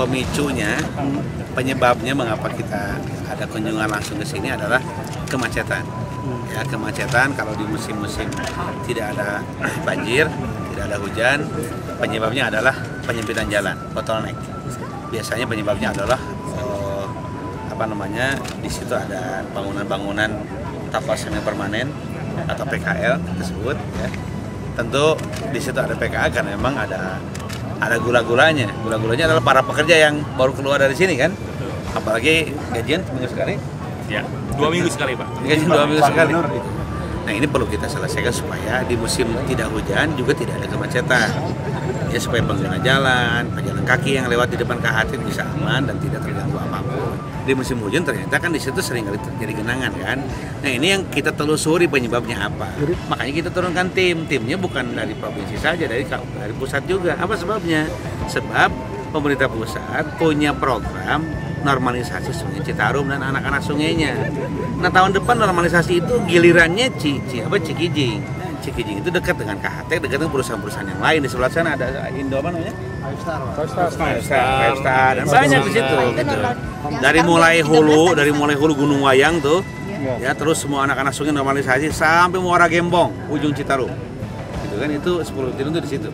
pemicunya, penyebabnya mengapa kita ada kunjungan langsung ke sini adalah kemacetan. Ya, kemacetan kalau di musim-musim tidak ada banjir, tidak ada hujan, penyebabnya adalah penyempitan jalan, bottleneck. Biasanya penyebabnya adalah eh, apa namanya? Di situ ada bangunan-bangunan tapal semi permanen atau PKL tersebut ya. Tentu di situ ada PKL karena memang ada ada gula-gulanya. Gula-gulanya adalah para pekerja yang baru keluar dari sini kan. Apalagi gajian seminggu sekali. Ya, dua minggu sekali Pak. Gajian dua minggu sekali. Nah ini perlu kita selesaikan supaya di musim tidak hujan juga tidak ada kemacetan. Ya supaya pengguna jalan, pejalan kaki yang lewat di depan KHT bisa aman dan tidak terganggu apa pun. Di musim hujan ternyata kan di situ sering kali terjadi genangan kan. Nah ini yang kita telusuri penyebabnya apa. Makanya kita turunkan tim. Timnya bukan dari provinsi saja, dari dari pusat juga. Apa sebabnya? Sebab pemerintah pusat punya program normalisasi Sungai Citarum dan anak-anak sungainya. Nah tahun depan normalisasi itu gilirannya Cici apa Cikijing. Cikijing itu dekat dengan KHT, dekat dengan perusahaan-perusahaan yang lain. Di sebelah sana ada Indo apa namanya? Five Star, dan banyak di situ. Gitu. Dari mulai hulu, dari mulai hulu Gunung Wayang tuh, ya terus semua anak-anak sungai normalisasi sampai Muara Gembong, ujung Citarum. Gitu kan itu 10 triliun tuh di situ.